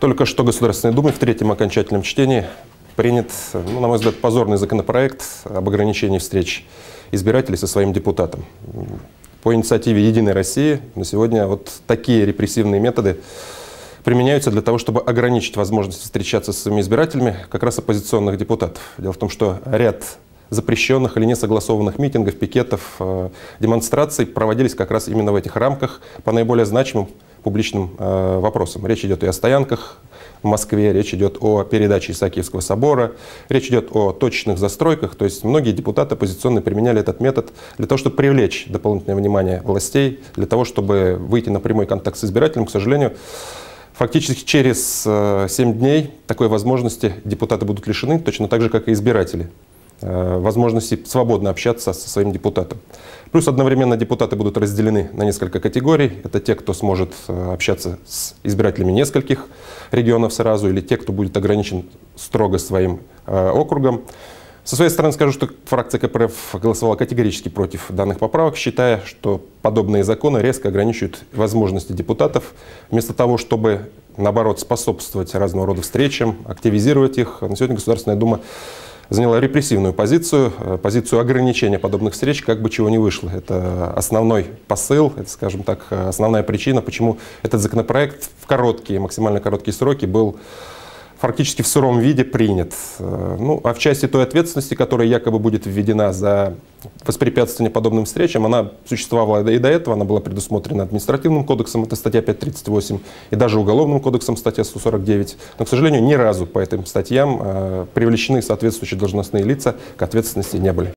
Только что Государственной Думой в третьем окончательном чтении принят, ну, на мой взгляд, позорный законопроект об ограничении встреч избирателей со своим депутатом. По инициативе «Единой России» на сегодня вот такие репрессивные методы применяются для того, чтобы ограничить возможность встречаться с своими избирателями как раз оппозиционных депутатов. Дело в том, что ряд запрещенных или несогласованных митингов, пикетов, э, демонстраций проводились как раз именно в этих рамках по наиболее значимым публичным э, вопросам. Речь идет и о стоянках в Москве, речь идет о передаче Исаакиевского собора, речь идет о точечных застройках. То есть многие депутаты оппозиционные применяли этот метод для того, чтобы привлечь дополнительное внимание властей, для того, чтобы выйти на прямой контакт с избирателем. К сожалению, Фактически через 7 э, дней такой возможности депутаты будут лишены, точно так же, как и избиратели. Э, возможности свободно общаться со своим депутатом. Плюс одновременно депутаты будут разделены на несколько категорий. Это те, кто сможет э, общаться с избирателями нескольких регионов сразу, или те, кто будет ограничен строго своим э, округом. Со своей стороны скажу, что фракция КПРФ голосовала категорически против данных поправок, считая, что подобные законы резко ограничивают возможности депутатов. Вместо того, чтобы, наоборот, способствовать разного рода встречам, активизировать их, на сегодня Государственная Дума заняла репрессивную позицию, э, позицию ограничения подобных встреч, как бы чего не вышло. Это основной посыл, это, скажем так, основная причина, почему этот законопроект в короткие, максимально короткие сроки был фактически в сыром виде принят. Э, ну, а в части той ответственности, которая якобы будет введена за воспрепятствование подобным встречам, она существовала и до этого, она была предусмотрена административным кодексом, это статья 538, и даже уголовным кодексом, статья 149. Но, к сожалению, ни разу по этим статьям э, привлечены соответствующие должностные лица к ответственности не были.